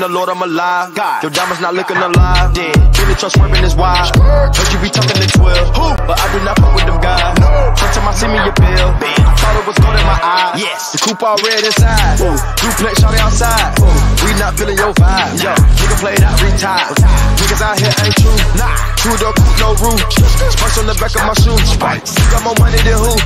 the Lord I'm alive. God. Your diamonds not looking alive. Dead. Really trust swerving is wild. Heard you be talking to 12. Who? But I do not fuck with them guys. No. First time I see me a bill. I thought it was gold in my eye. Yes. The coupe all red inside. Ooh. Duplex shawty outside. Ooh. We not feeling your vibe. Yo. Nigga played out, retired. Niggas out here ain't true. Nah. Two door no roof. Spice on the back of my shoe. Spice. Got more money than who?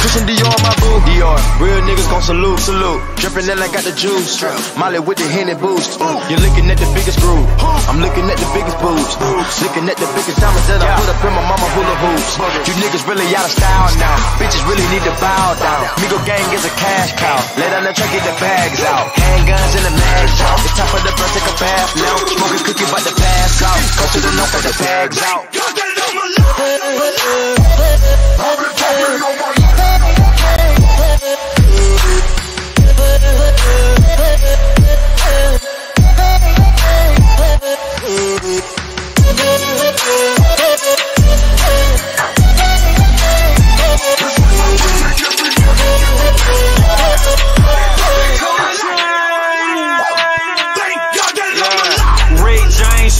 Christian Dior, on my boo. Dior. Real niggas gon' salute, salute. Drippin' in like got the juice. Molly with the Henny boost. You're looking at the biggest groove. I'm looking at the biggest boobs. Looking at the biggest diamonds that I put up in my mama hula hoops. You niggas really out of style now. Bitches really need to bow down. Migo gang is a cash cow. Lay down the truck, get the bags out. Handguns in the mags out. It's time for the bird, take a bath now. Smoking cookie, by the. Go to the north, the bags out. Got it on my Rick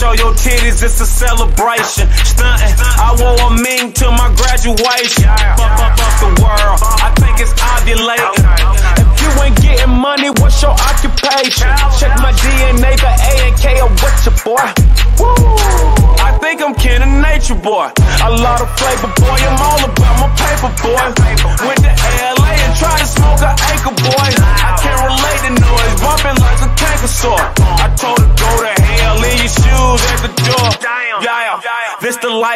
show your titties, it's a celebration. Stunting, I wore a ming to my graduation. Fuck up the world, I think it's ovulating. If you ain't getting money, what's your occupation? Check my DNA, the A and K, or what's your boy? Woo! I think I'm kin of nature, boy. A lot of flavor, boy. I'm all about my paper, boy. Went to LA and tried to smoke an acre, boy. I can't relate to noise, bumping like a canker sore.